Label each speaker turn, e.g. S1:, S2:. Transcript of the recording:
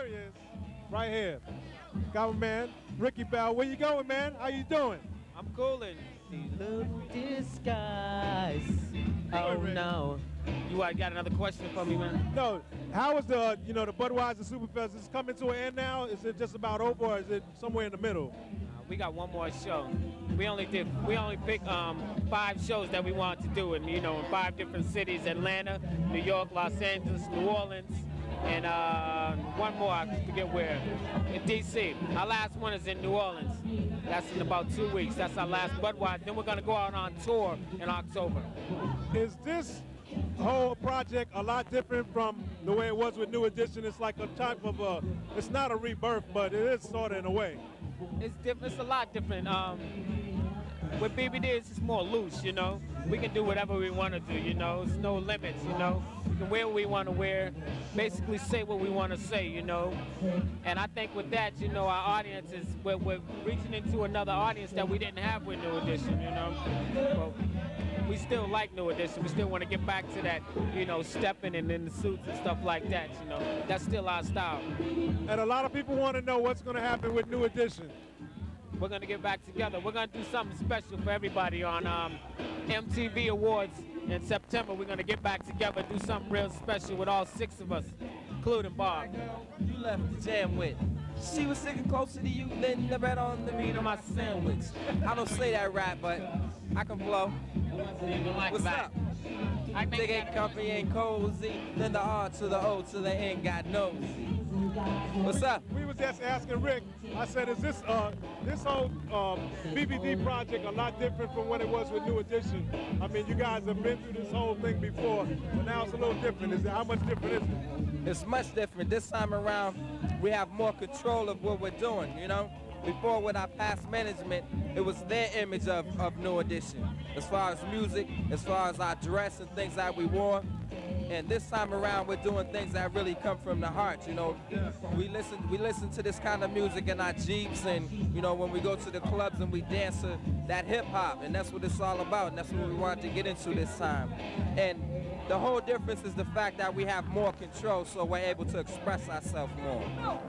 S1: There he is, right here. Got my man, Ricky Bell. Where you going, man? How you doing?
S2: I'm cooling. Little disguise. Oh
S1: Rick.
S2: no. You uh, got another question for me, man?
S1: No, how is the, you know, the Budweiser Superfest? Is it coming to an end now? Is it just about over or is it somewhere in the middle?
S2: We got one more show. We only did. We only picked um, five shows that we wanted to do, and you know, in five different cities: Atlanta, New York, Los Angeles, New Orleans, and uh, one more. I forget where. In D.C. Our last one is in New Orleans. That's in about two weeks. That's our last Budweiser. Then we're gonna go out on tour in October.
S1: Is this whole project a lot different from the way it was with New Edition? It's like a type of a, it's not a rebirth, but it is sort of in a way.
S2: It's different. It's a lot different. Um, with BBD, it's just more loose, you know. We can do whatever we want to do, you know. There's no limits, you know. We can wear what we want to wear, basically say what we want to say, you know. And I think with that, you know, our audience is we're, we're reaching into another audience that we didn't have with New Edition, you know. We still like New Edition. We still want to get back to that, you know, stepping and in the suits and stuff like that, you know. That's still our style.
S1: And a lot of people want to know what's going to happen with New Edition.
S2: We're gonna get back together. We're gonna do something special for everybody on um, MTV Awards in September. We're gonna get back together, do something real special with all six of us, including Bob.
S3: You left the jam with. She was sitting closer to you than the bread on the meat of my sandwich. I don't say that right, but I can flow. What's up?
S2: I think
S3: Big ain't comfy, ain't cozy. Then the R to the O to the N got nosy. What's up?
S1: We was just asking Rick. I said, is this uh, this whole um, BBD project a lot different from what it was with New Edition? I mean, you guys have been through this whole thing before, but now it's a little different. Is it, how much different is it?
S3: It's much different. This time around, we have more control of what we're doing, you know? Before, with our past management, it was their image of, of New Edition. As far as music, as far as our dress and things that we wore. And this time around, we're doing things that really come from the heart, you know? We listen, we listen to this kind of music in our Jeeps and, you know, when we go to the clubs and we dance to that hip hop. And that's what it's all about. And that's what we wanted to get into this time. And the whole difference is the fact that we have more control, so we're able to express ourselves more.